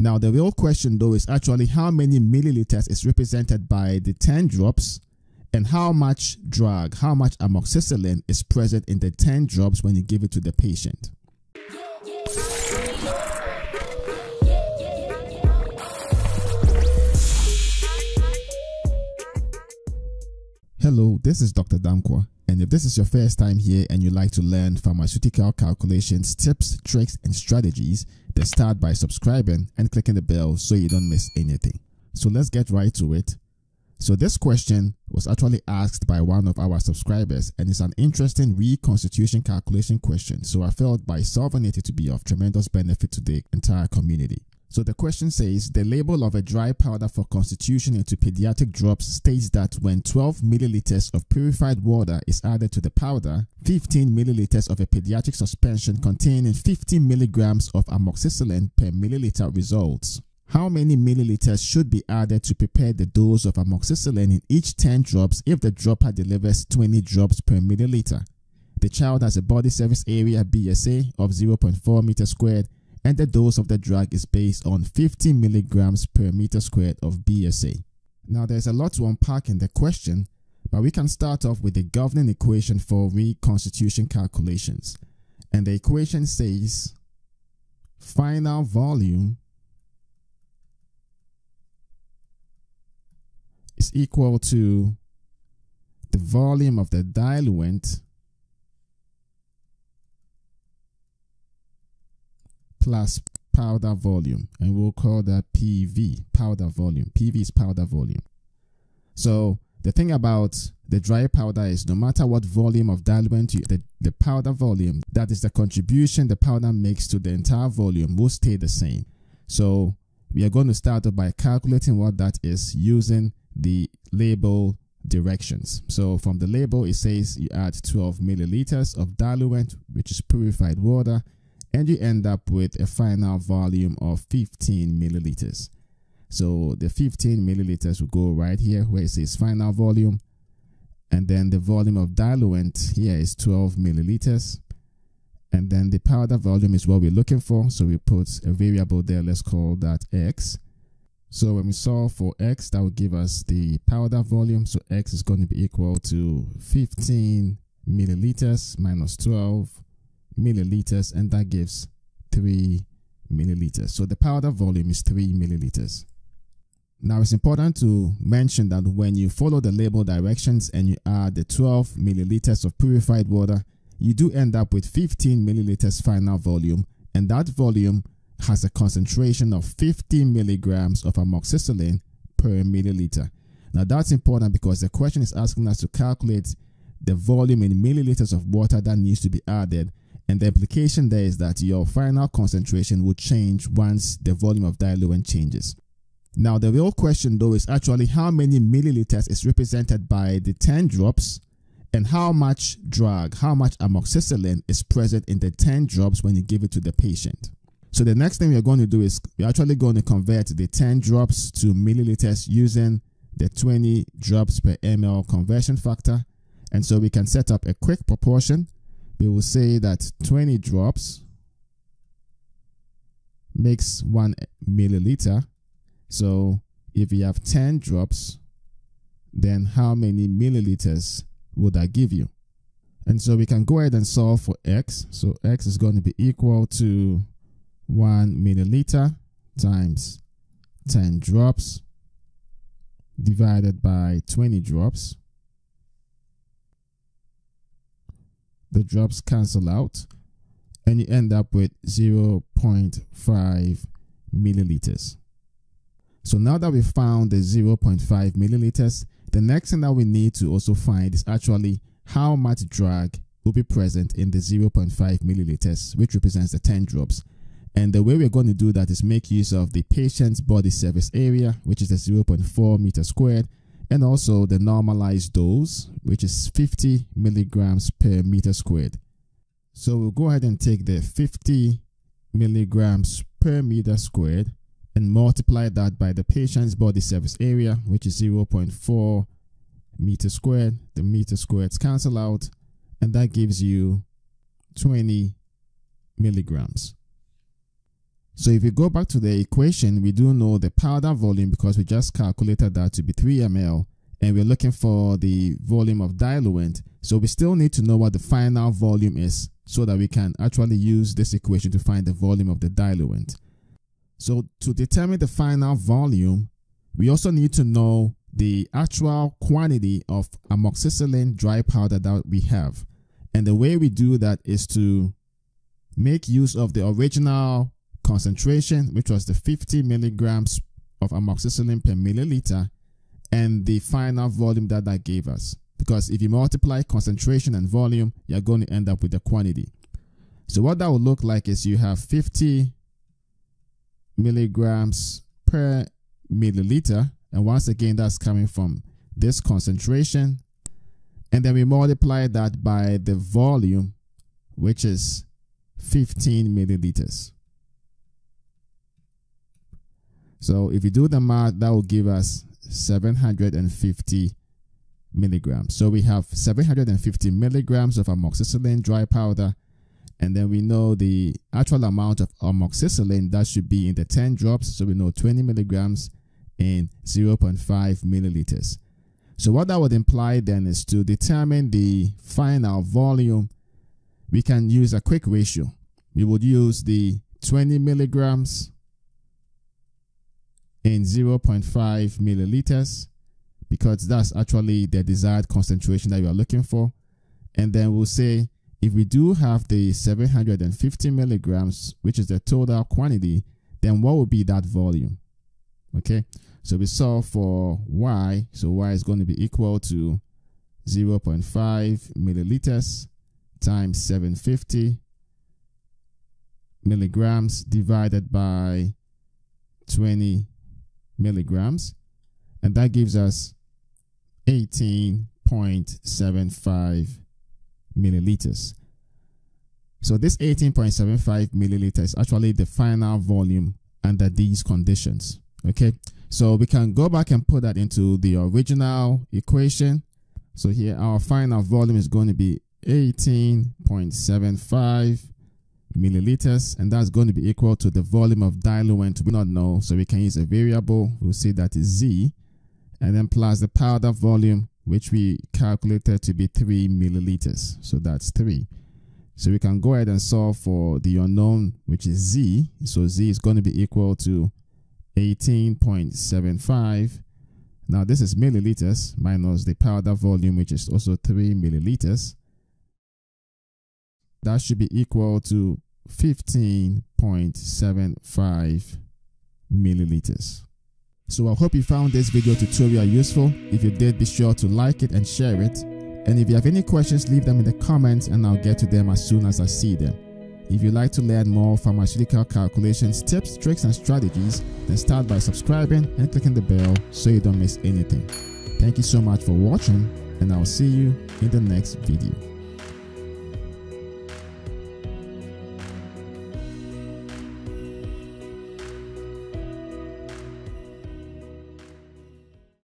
Now, the real question though is actually how many milliliters is represented by the 10 drops and how much drug, how much amoxicillin is present in the 10 drops when you give it to the patient. Hello, this is Dr. Damkwa, and if this is your first time here and you like to learn pharmaceutical calculations, tips, tricks, and strategies, start by subscribing and clicking the bell so you don't miss anything. So let's get right to it. So this question was actually asked by one of our subscribers and it's an interesting reconstitution calculation question. So I felt by solving it, it to be of tremendous benefit to the entire community. So the question says the label of a dry powder for constitution into pediatric drops states that when 12 milliliters of purified water is added to the powder, 15 milliliters of a pediatric suspension containing 50 milligrams of amoxicillin per milliliter results. How many milliliters should be added to prepare the dose of amoxicillin in each 10 drops if the dropper delivers 20 drops per milliliter? The child has a body surface area BSA of 0.4 meter squared and the dose of the drug is based on 50 milligrams per meter squared of BSA. Now there's a lot to unpack in the question, but we can start off with the governing equation for reconstitution calculations. And the equation says final volume is equal to the volume of the diluent plus powder volume and we'll call that PV powder volume. PV is powder volume. So the thing about the dry powder is no matter what volume of diluent you the, the powder volume that is the contribution the powder makes to the entire volume will stay the same. So we are going to start by calculating what that is using the label directions. So from the label, it says you add 12 milliliters of diluent, which is purified water, and you end up with a final volume of 15 milliliters. So the 15 milliliters will go right here where it says final volume. And then the volume of diluent here is 12 milliliters. And then the powder volume is what we're looking for. So we put a variable there. Let's call that X. So when we solve for x, that will give us the powder volume. So x is going to be equal to 15 milliliters minus 12 milliliters, and that gives 3 milliliters. So the powder volume is 3 milliliters. Now it's important to mention that when you follow the label directions and you add the 12 milliliters of purified water, you do end up with 15 milliliters final volume, and that volume has a concentration of 50 milligrams of amoxicillin per milliliter. Now that's important because the question is asking us to calculate the volume in milliliters of water that needs to be added and the implication there is that your final concentration will change once the volume of diluent changes. Now the real question though is actually how many milliliters is represented by the 10 drops and how much drug, how much amoxicillin is present in the 10 drops when you give it to the patient. So the next thing we're going to do is we're actually going to convert the 10 drops to milliliters using the 20 drops per ml conversion factor. And so we can set up a quick proportion. We will say that 20 drops makes one milliliter. So if you have 10 drops, then how many milliliters would that give you? And so we can go ahead and solve for x. So x is going to be equal to 1 milliliter times 10 drops divided by 20 drops. The drops cancel out and you end up with 0.5 milliliters. So now that we found the 0.5 milliliters, the next thing that we need to also find is actually how much drug will be present in the 0.5 milliliters, which represents the 10 drops. And the way we're going to do that is make use of the patient's body surface area, which is the 0.4 meter squared, and also the normalized dose, which is 50 milligrams per meter squared. So we'll go ahead and take the 50 milligrams per meter squared and multiply that by the patient's body surface area, which is 0.4 meter squared. The meter squareds cancel out, and that gives you 20 milligrams. So if we go back to the equation, we do know the powder volume because we just calculated that to be 3 ml and we're looking for the volume of diluent. So we still need to know what the final volume is so that we can actually use this equation to find the volume of the diluent. So to determine the final volume, we also need to know the actual quantity of amoxicillin dry powder that we have. And the way we do that is to make use of the original concentration, which was the 50 milligrams of amoxicillin per milliliter, and the final volume that that gave us. Because if you multiply concentration and volume, you're going to end up with the quantity. So what that would look like is you have 50 milligrams per milliliter. And once again, that's coming from this concentration. And then we multiply that by the volume, which is 15 milliliters. So if you do the math, that will give us 750 milligrams. So we have 750 milligrams of amoxicillin dry powder. And then we know the actual amount of amoxicillin that should be in the 10 drops. So we know 20 milligrams in 0.5 milliliters. So what that would imply then is to determine the final volume, we can use a quick ratio. We would use the 20 milligrams in 0.5 milliliters because that's actually the desired concentration that you are looking for. And then we'll say if we do have the 750 milligrams, which is the total quantity, then what would be that volume? Okay, so we solve for y. So y is going to be equal to 0.5 milliliters times 750 milligrams divided by 20 milligrams. And that gives us 18.75 milliliters. So this 18.75 milliliters is actually the final volume under these conditions. Okay. So we can go back and put that into the original equation. So here our final volume is going to be 18.75 milliliters and that's going to be equal to the volume of diluent we not know. So we can use a variable. We'll say that is z and then plus the powder volume which we calculated to be 3 milliliters. So that's 3 so we can go ahead and solve for the unknown which is z. So z is going to be equal to 18.75. Now this is milliliters minus the powder volume, which is also 3 milliliters. That should be equal to 15.75 milliliters. So I hope you found this video tutorial useful. If you did, be sure to like it and share it. And if you have any questions, leave them in the comments and I'll get to them as soon as I see them. If you'd like to learn more pharmaceutical calculations, tips, tricks, and strategies, then start by subscribing and clicking the bell so you don't miss anything. Thank you so much for watching, and I'll see you in the next video.